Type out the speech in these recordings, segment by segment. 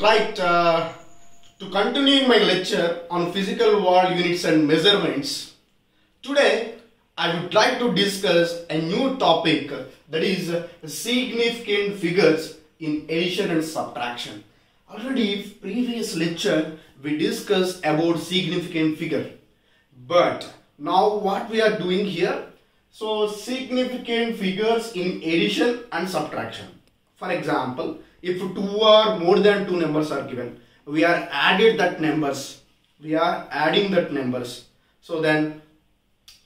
Right, uh, to continue my lecture on physical world units and measurements, today I would like to discuss a new topic that is significant figures in addition and subtraction. Already in previous lecture we discussed about significant figure. But now what we are doing here? So significant figures in addition and subtraction. For example, if two or more than two numbers are given, we are added that numbers. We are adding that numbers. So then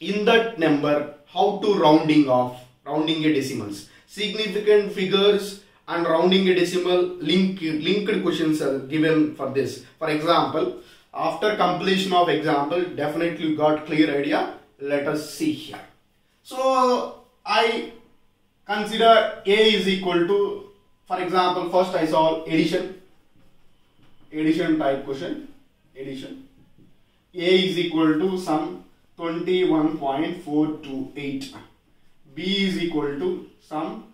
in that number, how to rounding off, rounding a decimals. Significant figures and rounding a decimal link, linked questions are given for this. For example, after completion of example, definitely got clear idea. Let us see here. So I consider A is equal to for example, first I solve addition, addition type question, addition. A is equal to sum 21.428. B is equal to sum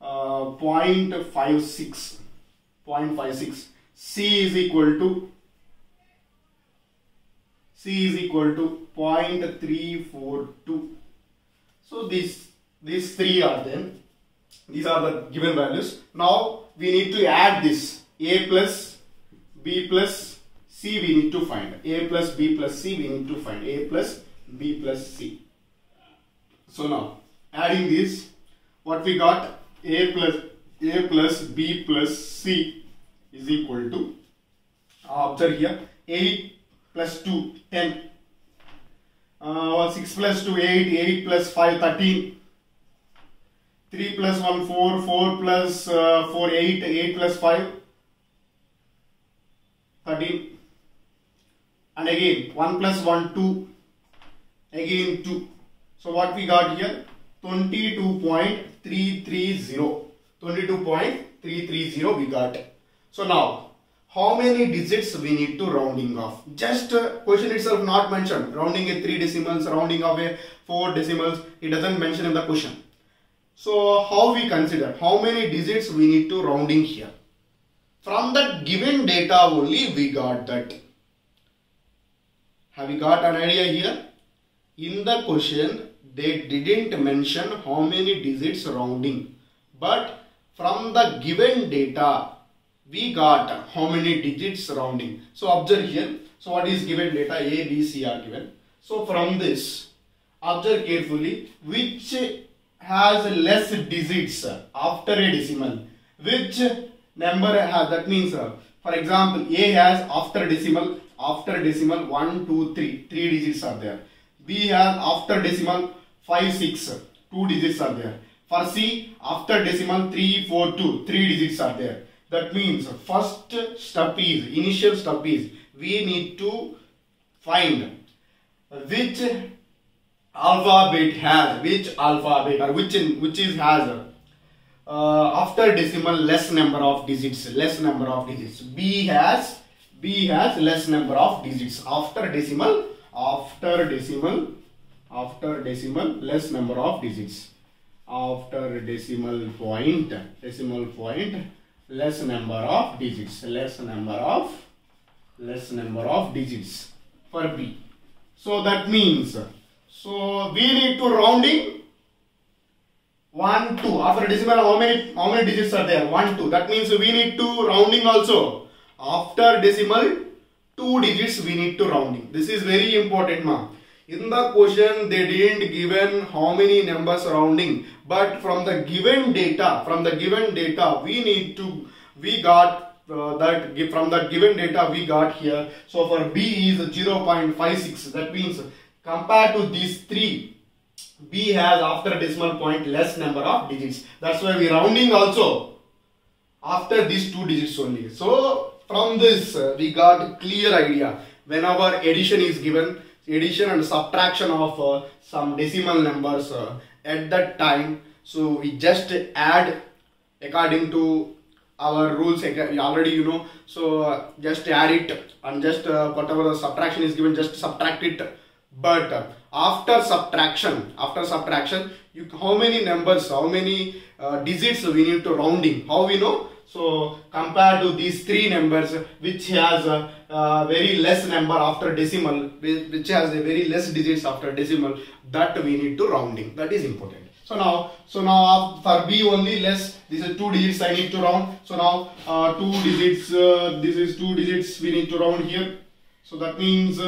uh, 0.56, 0.56. C is equal to C is equal to 0.342. So these these three are then these are the given values. Now we need to add this a plus b plus c we need to find. a plus b plus c we need to find. a plus b plus c. So now adding this what we got a plus a plus b plus c is equal to uh, observe here 8 plus 2 10 uh, 6 plus 2 8 8 plus 5 13 3 plus 1 4 4 plus uh, 4 8 8 plus 5 13 and again 1 plus 1 2 again 2 so what we got here? 22.330 22.330 we got. So now how many digits we need to rounding off? Just uh, question itself not mentioned. Rounding a 3 decimals rounding off a 4 decimals. It doesn't mention in the question so how we consider how many digits we need to rounding here? From that given data only we got that. Have you got an idea here? In the question they didn't mention how many digits rounding. But from the given data we got how many digits rounding. So observe here. So what is given data? A b c are given. So from this observe carefully which has less digits after a decimal. Which number has that means uh, for example a has after decimal after decimal 1 2 3 3 digits are there. B has after decimal 5 6 2 digits are there. For c after decimal 3 4 2 3 digits are there. That means first step is initial step is we need to find which alphabet has which alphabet or which in, which is has uh, after decimal less number of digits less number of digits. B has b has less number of digits. After decimal after decimal after decimal less number of digits. After decimal point decimal point less number of digits less number of less number of digits for b. So that means so we need to rounding 1, 2. After decimal, how many, how many digits are there? 1, 2. That means we need to rounding also. After decimal, 2 digits we need to rounding. This is very important ma. In the question, they didn't given how many numbers rounding. But from the given data, from the given data, we need to, we got uh, that from that given data we got here. So for B is 0.56. That means compared to these three b has after decimal point less number of digits. That's why we rounding also after these two digits only. So from this uh, we got clear idea. Whenever addition is given addition and subtraction of uh, some decimal numbers uh, at that time so we just add according to our rules already you know. So uh, just add it and just uh, whatever the subtraction is given just subtract it but uh, after subtraction after subtraction you how many numbers how many uh, digits we need to rounding how we know So compared to these three numbers which has a, a very less number after decimal which has a very less digits after decimal that we need to rounding that is important. So now so now for B only less this is two digits I need to round. So now uh, two digits uh, this is two digits we need to round here. So that means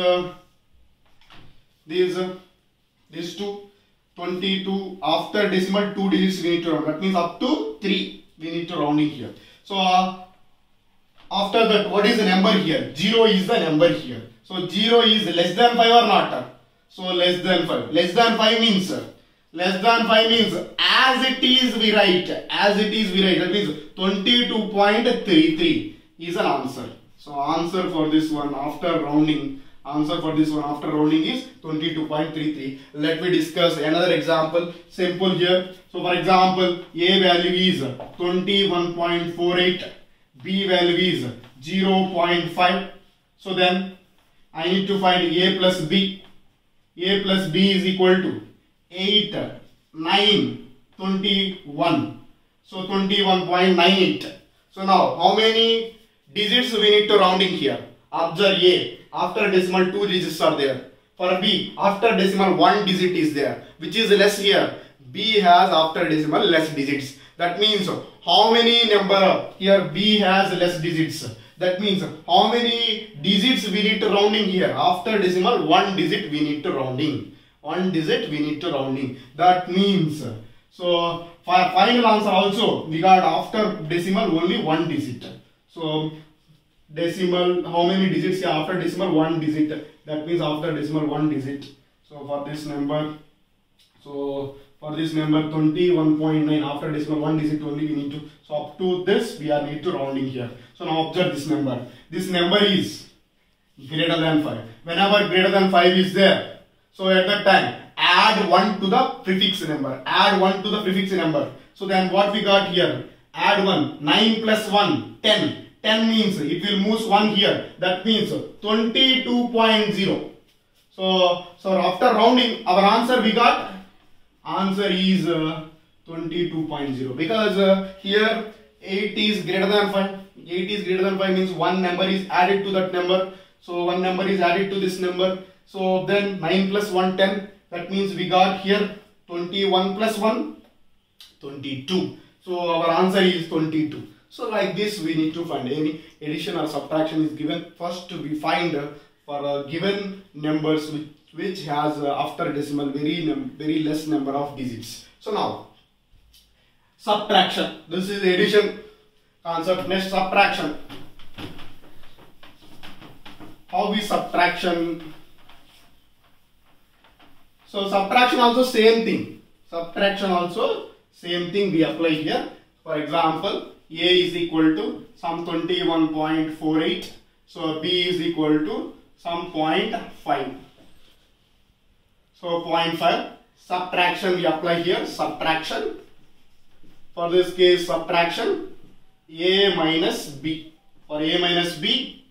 this uh, two 22 after decimal two digits we need to round that means up to 3 we need to rounding here so uh, after that, what is the number here? 0 is the number here. So 0 is less than 5 or not? So less than 5. Less than 5 means, less than 5 means as it is we write, as it is we write. That means 22.33 is an answer. So answer for this one after rounding, answer for this one after rounding is 22.33. Let me discuss another example. Simple here. So for example, A value is 21.48, B value is 0.5. So then I need to find A plus B. A plus B is equal to 8, 9, 21. So 21.98. So now how many digits we need to rounding here? Observe A. After decimal 2 digits are there. For B, after decimal 1 digit is there. Which is less here? B has after decimal less digits. That means how many number here B has less digits. That means how many digits we need to rounding here. After decimal 1 digit we need to rounding. 1 digit we need to rounding. That means so final answer also we got after decimal only 1 digit. So decimal how many digits yeah, after decimal 1 digit. That means after decimal 1 digit. So for this number so for this number 21.9 after decimal 1 digit only we need to so up to this we are need to rounding here. So now observe this number. This number is greater than 5 whenever greater than 5 is there so at that time add 1 to the prefix number. Add 1 to the prefix number. So then what we got here? Add 1 9 plus 1 10 10 means it will move 1 here that means 22.0 so so after rounding our answer we got? Answer is uh, 22.0 because uh, here 8 is greater than 5 8 is greater than 5 means one number is added to that number. So one number is added to this number. So then 9 plus 1 10 that means we got here 21 plus 1 22 so our answer is 22 so like this we need to find any addition or subtraction is given first we find for uh, given numbers which which has uh, after decimal very very less number of digits. So now subtraction. This is addition concept. Next subtraction. How we subtraction? So subtraction also same thing. Subtraction also same thing we apply here. For example, A is equal to some 21.48. So B is equal to some 0.5. So 0.5 subtraction we apply here subtraction for this case subtraction a minus b for a minus b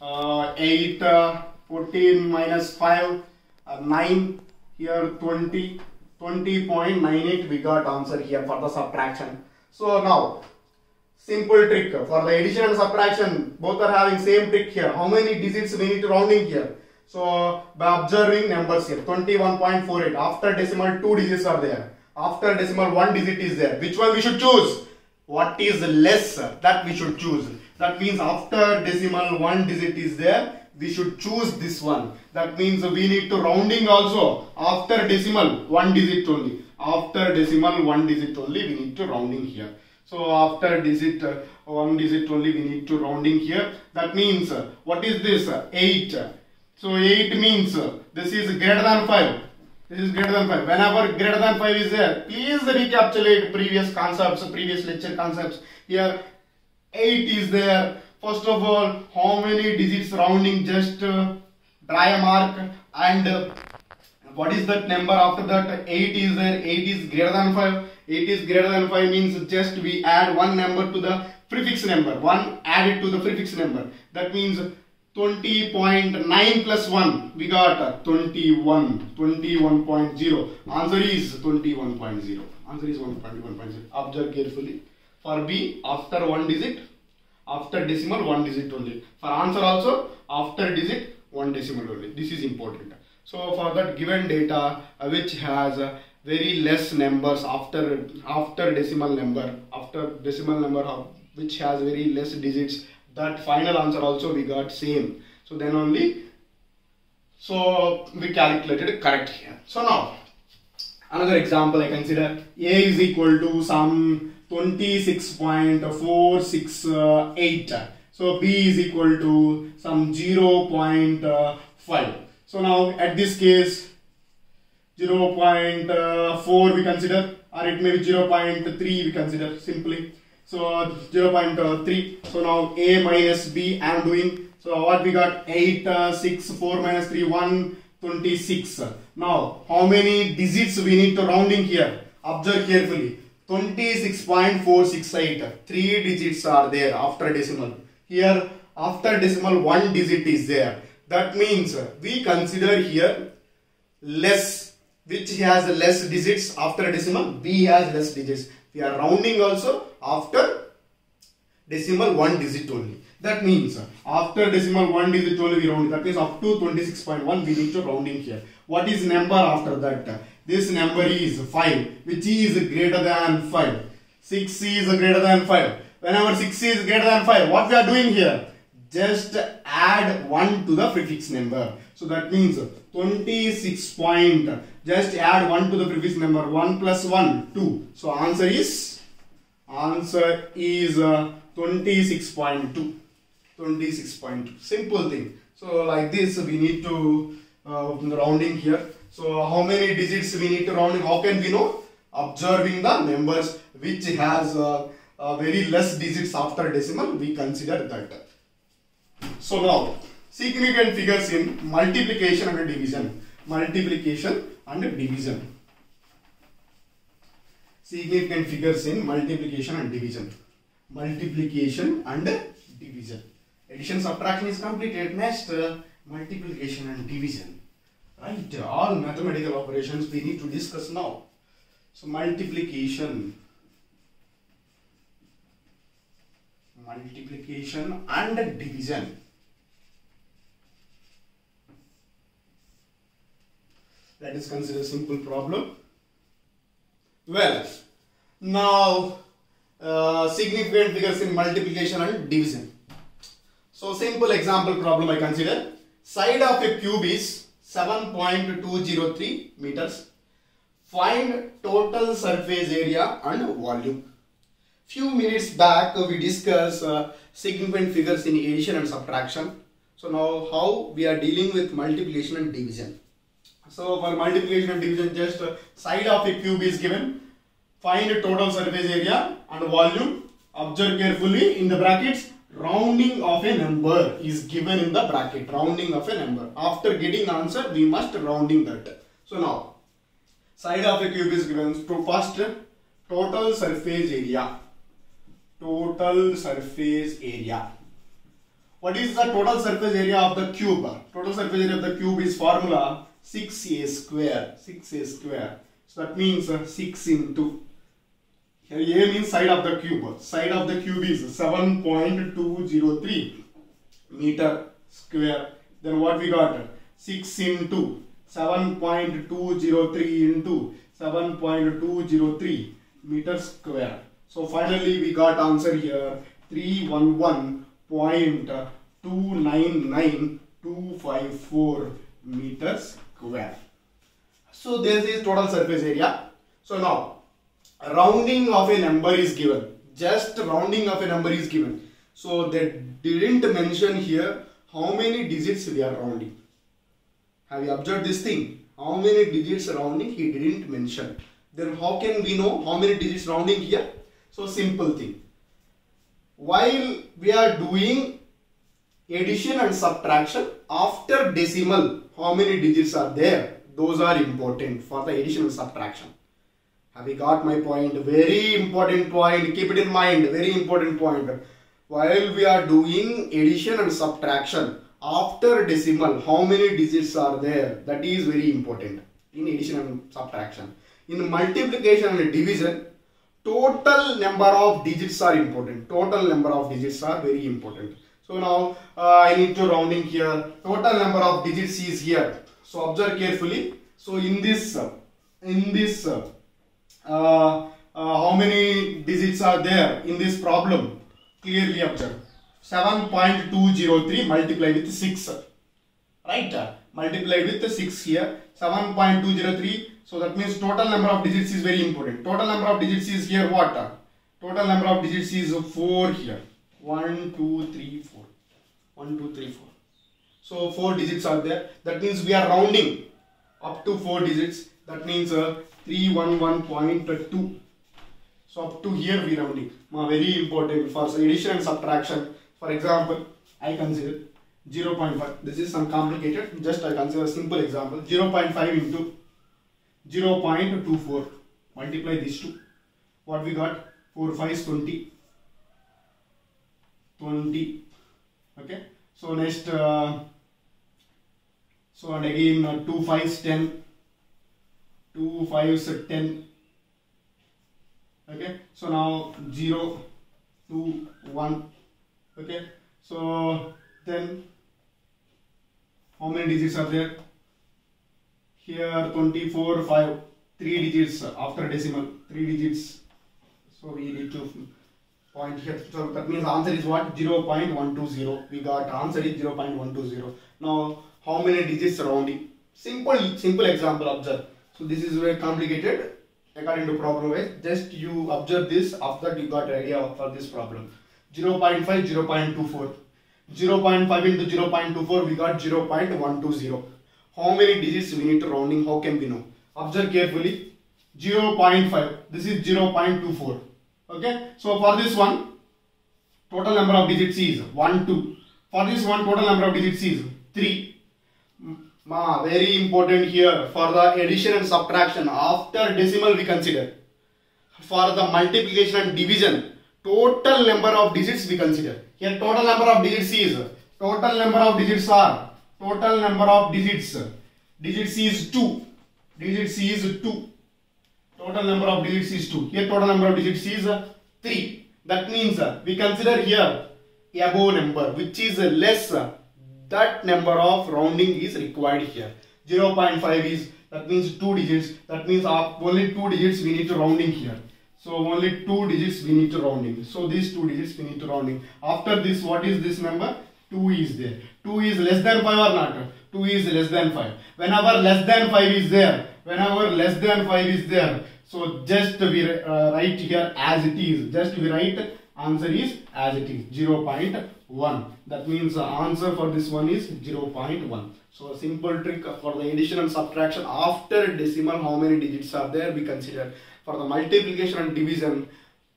uh, 8 uh, 14 minus 5 uh, 9 here 20 20.98 we got answer here for the subtraction so now simple trick for the addition and subtraction both are having same trick here how many digits we need to rounding here so by observing numbers here 21.48 after decimal two digits are there. After decimal one digit is there. Which one we should choose? What is less that we should choose. That means after decimal one digit is there we should choose this one. That means we need to rounding also after decimal one digit only. After decimal one digit only we need to rounding here. So after digit uh, one digit only we need to rounding here. That means uh, what is this? 8 so 8 means this is greater than 5. This is greater than 5. Whenever greater than 5 is there, please recapitulate previous concepts, previous lecture concepts. Here 8 is there. First of all, how many digits rounding just uh, mark and uh, what is that number? After that 8 is there 8 is greater than 5 8 is greater than 5 means just we add one number to the prefix number. One added to the prefix number. That means 20.9 plus 1 we got uh, 21 21.0 answer is 21.0 answer is 1.1.0 observe carefully. For b after one digit after decimal one digit only. For answer also after digit one decimal only. This is important. So for that given data uh, which has uh, very less numbers after after decimal number after decimal number which has very less digits that final answer also we got same. So then only so we calculated correct here. So now another example i consider a is equal to some 26.468 so b is equal to some 0.5 so now at this case 0.4 we consider or it may be 0.3 we consider simply. So 0.3 so now a minus b i am doing. So what we got? 8 uh, 6 4 minus 3 1 26 now how many digits we need to rounding here? Observe carefully. 26.468 three digits are there after decimal. Here after decimal one digit is there. That means we consider here less which has less digits after decimal b has less digits. We are rounding also after decimal one digit only. That means after decimal one digit only we round that means up to 26.1 we need to rounding here. What is number after that? This number is 5 which is greater than 5 6 is greater than 5 whenever 6 is greater than 5 what we are doing here? Just add 1 to the prefix number. So that means 26 point just add 1 to the prefix number 1 plus 1 2 so answer is answer is uh, 26.2 26.2 simple thing. So like this we need to uh, rounding here. So how many digits we need to round? How can we know? Observing the numbers which has uh, uh, very less digits after decimal we consider that. So now significant figures in multiplication and division. Multiplication and division. Significant figures in multiplication and division multiplication and division. Addition subtraction is completed. Next uh, multiplication and division. Right all mathematical operations we need to discuss now. So multiplication multiplication and division. Let us consider a simple problem. Well, now uh, significant figures in multiplication and division. So simple example problem I consider. Side of a cube is 7.203 meters. Find total surface area and volume. Few minutes back we discussed uh, significant figures in addition and subtraction. So now how we are dealing with multiplication and division. So for multiplication and division just side of a cube is given. Find total surface area and volume. Observe carefully in the brackets rounding of a number is given in the bracket rounding of a number. After getting answer we must rounding that. So now side of a cube is given to first total surface area. Total surface area. What is the total surface area of the cube? Total surface area of the cube is formula 6a square 6a square so that means uh, 6 into a means side of the cube. Side of the cube is 7.203 meter square. Then what we got? 6 into 7.203 into 7.203 meter square. So finally we got answer here. 311.299254 meters square. So this is total surface area. So now rounding of a number is given. Just rounding of a number is given. So they didn't mention here how many digits we are rounding. Have you observed this thing? How many digits rounding he didn't mention. Then how can we know how many digits rounding here? So simple thing. While we are doing addition and subtraction after decimal how many digits are there those are important for the addition and subtraction have you got my point? Very important point. Keep it in mind. Very important point. While we are doing addition and subtraction after decimal how many digits are there? That is very important. In addition and subtraction. In multiplication and division total number of digits are important. Total number of digits are very important. So now uh, i need to rounding here. Total number of digits is here. So observe carefully. So in this in this how many digits are there in this problem? Clearly observe. 7.203 multiplied with 6 right multiplied with 6 here. 7.203 so that means total number of digits is very important. Total number of digits is here what total number of digits is 4 here. 1 2 3 4 1 2 3 4 so 4 digits are there. That means we are rounding up to 4 digits. That means uh, 311.2 so up to here we rounding very important for addition and subtraction for example, I consider 0.5. This is some complicated. Just I consider a simple example. 0.5 into 0.24. Multiply these two. What we got? 4 5 is 20. 20. Okay. So next. Uh, so and again uh, 2 5 is 10. 2 5 is 10. Okay. So now 0, 2, 1 okay so then how many digits are there? Here 24 5 3 digits after decimal 3 digits. So we need to point here so that means answer is what? 0 0.120 we got answer is 0 0.120 now how many digits surrounding? Simple simple example observe so this is very complicated according to problem wise just you observe this after you got idea for this problem 0.5, 0.24. 0.5 into 0.24, we got 0.120. How many digits we need to rounding? How can we know? Observe carefully. 0.5. This is 0.24. Okay. So for this one, total number of digits is 1, 2. For this one, total number of digits is 3. Ma, very important here for the addition and subtraction after decimal we consider. For the multiplication and division total number of digits we consider. Here total number of digits is, total number of digits are, total number of digits, digits is 2, digits is 2, total number of digits is 2. Here total number of digits is 3. That means we consider here above number which is less that number of rounding is required here. 0.5 is that means 2 digits that means only 2 digits we need to rounding here. So only two digits we need to rounding. So these two digits we need to rounding. After this, what is this number? 2 is there. 2 is less than 5 or not? 2 is less than 5. Whenever less than 5 is there, whenever less than 5 is there, so just we uh, write here as it is. Just we write answer is as it is 0.1. That means the answer for this one is 0.1. So a simple trick for the addition and subtraction after decimal how many digits are there we consider for the multiplication and division,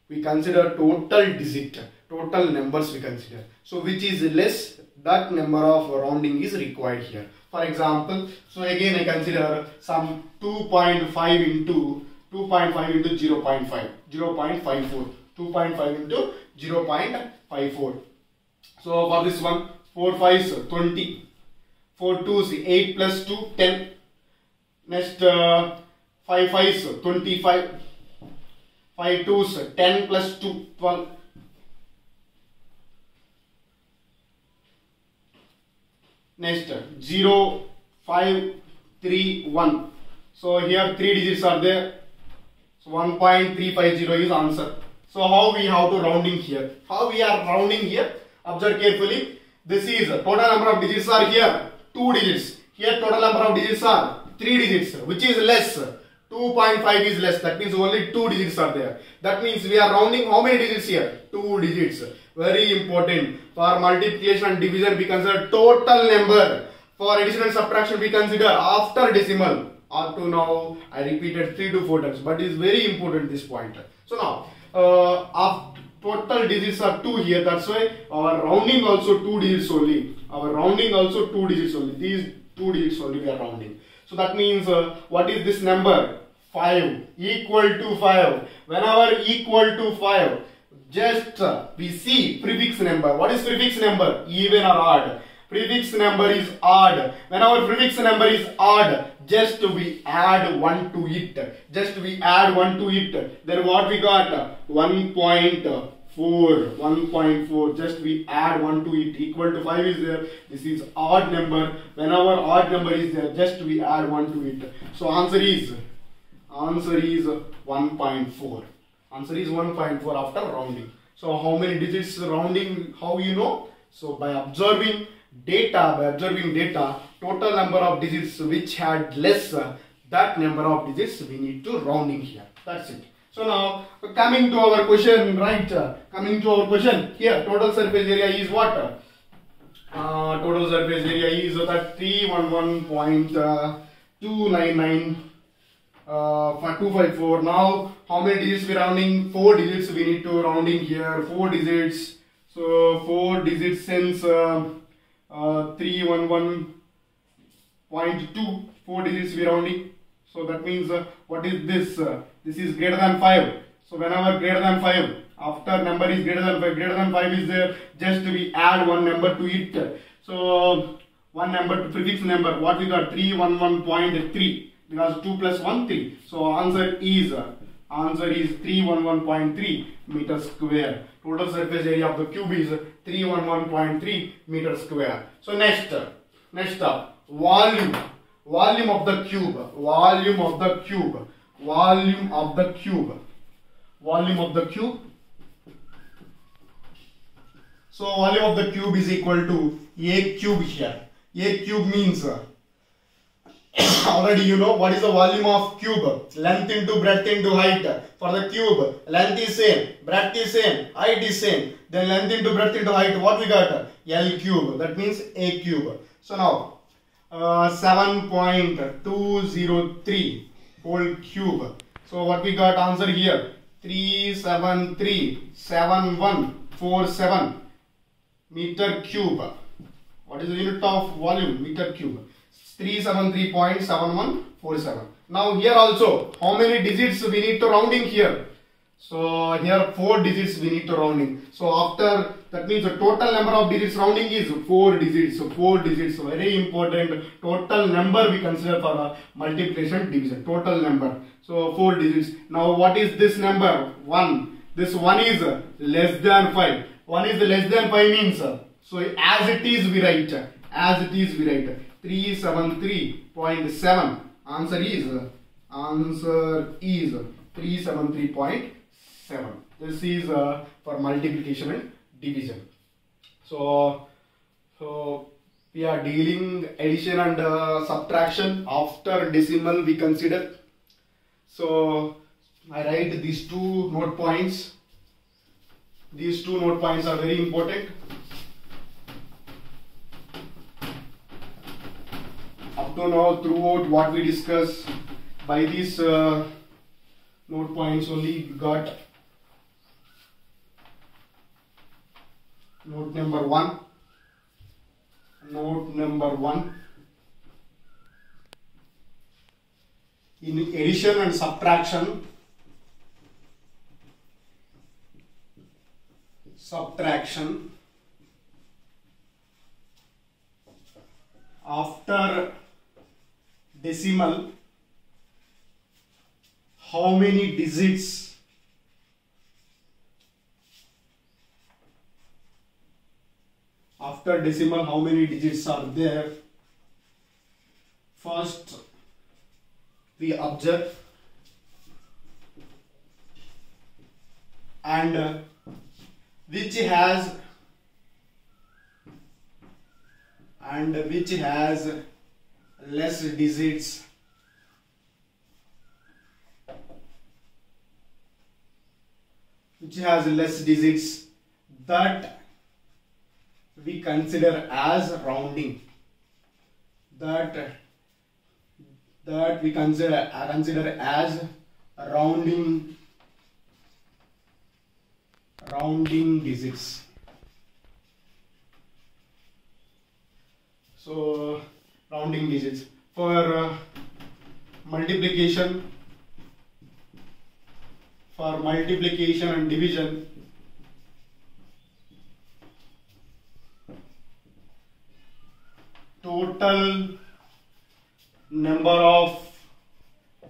we consider total digit, total numbers we consider. So which is less, that number of rounding is required here. For example, so again I consider some 2.5 into 2.5 into 0 0.5, 0 0.54, 2.5 into 0 0.54. So for this one, 4 5s 20, 4 2s 8 plus 2, 10. Next, uh, 5 5s 25 5 2s 10 plus 2 12 next 0 5 3 1 so here three digits are there. So 1.350 is answer. So how we have to rounding here? How we are rounding here observe carefully this is total number of digits are here two digits here total number of digits are three digits which is less 2.5 is less. That means only 2 digits are there. That means we are rounding how many digits here? 2 digits. Very important. For multiplication and division we consider total number. For addition and subtraction we consider after decimal. Up to now I repeated 3 to 4 times. But it is very important this point. So now uh, total digits are 2 here. That's why our rounding also 2 digits only. Our rounding also 2 digits only. These 2 digits only we are rounding. So that means uh, what is this number? 5 equal to 5. Whenever equal to 5, just uh, we see prefix number. What is prefix number? Even or odd. prefix number is odd. When our prefix number is odd, just we add 1 to it. Just we add 1 to it. Then what we got? 1.4. 1.4 just we add 1 to it equal to 5 is there this is odd number whenever odd number is there just we add 1 to it so answer is answer is 1.4 answer is 1.4 after rounding so how many digits rounding how you know so by observing data, by observing data, total number of digits which had less, that number of digits we need to rounding here. That's it. So now coming to our question, right? Uh, coming to our question here, total surface area is what? Uh, total surface area is that 311.299 uh, for 254. Now, how many digits we rounding? 4 digits we need to rounding here. 4 digits. So, 4 digits since uh, uh, 311.2 4 digits we rounding so that means uh, what is this? Uh, this is greater than 5 so whenever greater than 5 after number is greater than 5 greater than 5 is there just we add one number to it. So one number to prefix number what we got? 311.3 because 2 plus 1 3 so answer is uh, answer is 311.3 meter square. Total surface area of the cube is 311.3 meter square. So next, next up, volume, volume of the cube, volume of the cube, volume of the cube, volume of the cube. So volume of the cube is equal to a cube here. A cube means already you know what is the volume of cube? Length into breadth into height. For the cube length is same breadth is same height is same. Then length into breadth into height what we got? L cube. That means a cube. So now Uh, 7.203 whole cube so what we got answer here 3737147 meter cube what is the unit of volume meter cube 373.7147. Now here also, how many digits we need to rounding here? So here 4 digits we need to rounding. So after that means the total number of digits rounding is 4 digits. So 4 digits, very important. Total number we consider for multiplication division. Total number. So 4 digits. Now what is this number? 1. This 1 is less than 5. 1 is less than 5 means. So as it is we write. As it is we write. 373.7 answer is answer is 373.7 this is uh, for multiplication and division. So so we are dealing addition and uh, subtraction after decimal we consider. So i write these two note points. These two note points are very important. Up to now throughout what we discuss by these uh, note points only got note number one. Note number one. In addition and subtraction subtraction after decimal how many digits after decimal how many digits are there? First we observe and uh, which has and which has less digits. Which has less digits that we consider as rounding that that we consider consider as rounding rounding digits so rounding digits. For uh, multiplication, for multiplication and division, total number of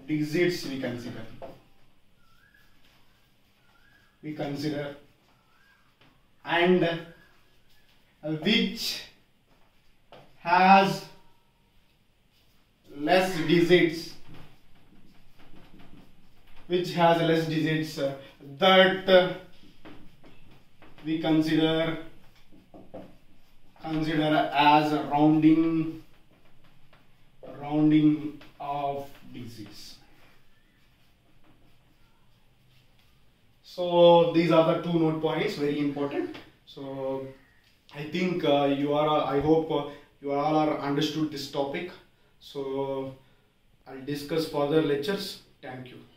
digits we consider. We consider. And which has less digits which has less digits uh, that we consider consider as rounding rounding of digits so these are the two note points very important. So i think uh, you are uh, i hope uh, you all are understood this topic. So i'll discuss further lectures. Thank you